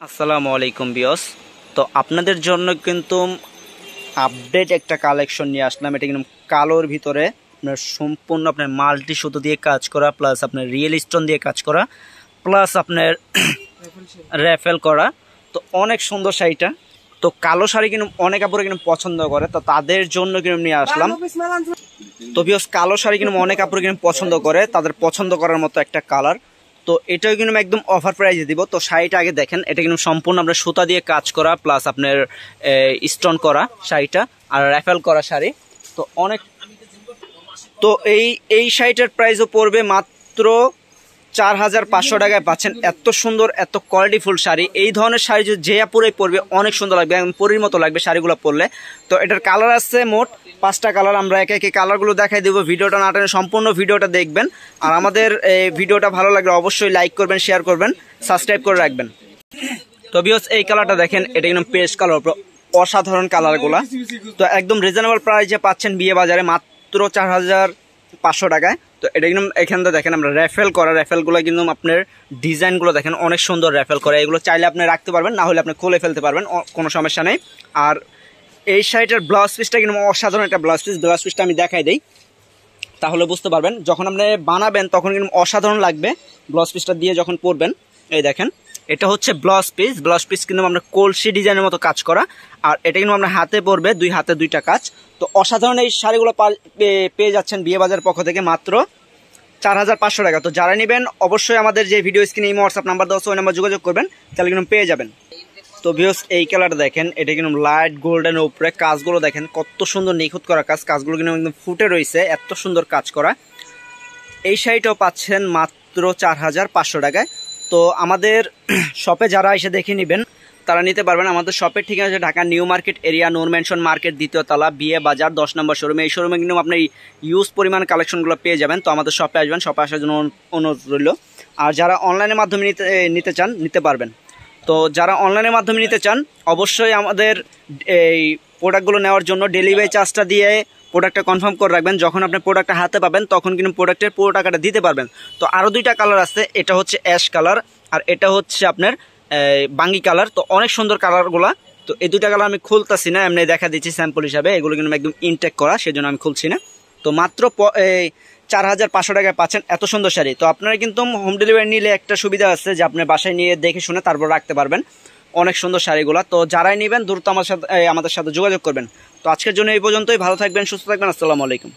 আসসালামু আলাইকুম বিয়স। তো আপনাদের জন্য কিন্তু আপডেট একটা কালেকশন নিয়ে আসলাম। এটা কিন্তু কালোর ভিতরে আপনার সম্পূর্ণ আপনার মাল্টি সুতো দিয়ে কাজ করা প্লাস আপনার রিয়েল স্টোন দিয়ে কাজ করা প্লাস আপনার র্যাফেল করা। তো অনেক সুন্দর শাড়িটা। তো কালো শাড়ি কিন্তু অনেক আপুরে কিন্তু পছন্দ করে। তো তাদের জন্য কিন্তু নিয়ে আসলাম। তো বিয়স কালো শাড়ি কিন্তু অনেক আপুরে কিন্তু পছন্দ করে। তাদের পছন্দ করার মতো একটা কালার তো এটাও কিন্তু একদম অফার প্রাইজে দিব। তো শাড়িটা আগে দেখেন, এটা কিন্তু সম্পূর্ণ আমরা সুতা দিয়ে কাজ করা প্লাস আপনার স্টোন করা শাড়িটা আর র্যাফেল করা শাড়ি। তো অনেক, তো এই এই শাড়িটার প্রাইসও পড়বে মাত্র চার হাজার পাঁচশো টাকায় পাচ্ছেন। এত সুন্দর, এত কোয়ালিটিফুল শাড়ি। এই ধরনের শাড়ি যদি যে আপুরে পরবে, অনেক সুন্দর লাগবে, একদম পরির মতো লাগবে শাড়িগুলো পরলে। তো এটার কালার আছে মোট পাঁচটা কালার আমরা একে একে কালারগুলো দেখাই দেবো। ভিডিওটা না টেনে সম্পূর্ণ ভিডিওটা দেখবেন। আর আমাদের ভিডিওটা ভালো লাগলে অবশ্যই লাইক করবেন শেয়ার করবেন সাবস্ক্রাইব করে রাখবেন। তো বিয়স এই কালারটা দেখেন, এটা কিন্তু পেস্ট কালার অসাধারণ কালারগুলা তো একদম রিজনেবল প্রাইসে পাচ্ছেন বিয়ে বাজারে মাত্র চার হাজার পাঁচশো টাকায়। তো এটা কিন্তু এখানটা দেখেন আমরা র্যাফেল করা, র্যাফেলগুলো কিন্তু আপনার ডিজাইনগুলো দেখেন অনেক সুন্দর র্যাফেল করা। এগুলো চাইলে আপনি রাখতে পারবেন, না হলে আপনি খুলে ফেলতে পারবেন কোনো সমস্যা নেই। আর এই শাড়িটার ব্লাউজ পিসটা কিন্তু অসাধারণ একটা ব্লাউজ পিস। ব্লাউজ পিসটা আমি দেখাই দিই। তাহলে বুঝতে পারবেন, যখন আপনি বানাবেন তখন কিন্তু অসাধারণ লাগবে ব্লাউজ পিসটা দিয়ে যখন পরবেন। এই দেখেন এটা হচ্ছে ব্লাউজ পিস ব্লাউজ পিস কিন্তু আমরা কলসি ডিজাইনের মতো কাজ করা। আর এটা কিন্তু আমরা হাতে পরবে, দুই হাতে দুইটা কাজ। তো অসাধারণ এই শাড়িগুলো পেয়ে যাচ্ছেন বিয়ে বাজার পক্ষ থেকে মাত্র চার হাজার পাঁচশো টাকা। তো যারা নেবেন, অবশ্যই আমাদের যে ভিডিও স্ক্রিনে এই হোয়াটসঅ্যাপ নাম্বার দেওয়া ওই নাম্বার যোগাযোগ করবেন, তাহলে কিন্তু পেয়ে যাবেন। তো ভিউস এই কালারটা দেখেন, এটা কিন্তু লাইট গোল্ডেন উপরে। কাজগুলো দেখেন, কত সুন্দর নিখুঁত করা কাজ। কাজগুলো কিন্তু একদম ফুটে রয়েছে এত সুন্দর কাজ করা। এই শাড়িটাও পাচ্ছেন মাত্র চার হাজার পাঁচশো টাকায়। তো আমাদের শপে যারা এসে দেখে নেবেন, তারা নিতে পারবেন। আমাদের শপের ঠিকানা আছে Dhaka New Market area, Noor mansion market, দ্বিতীয় তলা বিয়ে বাজার, দশ নম্বর শোরুমে এই শোরুমে কিন্তু আপনি ইউজ পরিমাণ কালেকশনগুলো পেয়ে যাবেন। তো আমাদের শপে আসবেন শপে আসার জন্য অনুরোধ রইল। আর যারা অনলাইনের মাধ্যমে নিতে নিতে চান, নিতে পারবেন। তো যারা অনলাইনের মাধ্যমে নিতে চান, অবশ্যই আমাদের এই প্রোডাক্টগুলো নেওয়ার জন্য ডেলিভারি চার্জটা দিয়ে প্রোডাক্টটা কনফার্ম করে রাখবেন। যখন আপনি প্রোডাক্টটা হাতে পাবেন, তখন কিন্তু প্রোডাক্টের পুরো টাকাটা দিতে পারবেন। তো আরও দুইটা কালার আছে, এটা হচ্ছে অ্যাশ কালার আর এটা হচ্ছে আপনার বাঙ্গি কালার তো অনেক সুন্দর কালারগুলা তো এই দুইটা কালার আমি খুলতেছি না, এমনি দেখা দিচ্ছি স্যাম্পল হিসাবে। এগুলো কিন্তু একদম ইনটেক করা, সেজন্য আমি খুলছি না। তো মাত্র চার হাজার পাঁচশো টাকায় পাচ্ছেন। এত সুন্দর শাড়ি। তো আপনারা কিন্তু হোম ডেলিভারি নিলে একটা সুবিধা আছে যে আপনি বাসায় নিয়ে দেখে শুনে তারপর রাখতে পারবেন। অনেক সুন্দর শাড়িগুলো। তো যারাই নেবেন, দ্রুত আমার সাথে আমাদের সাথে যোগাযোগ করবেন। তো আজকের জন্য এই পর্যন্তই। ভালো থাকবেন, সুস্থ থাকবেন। আসসালামু আলাইকুম।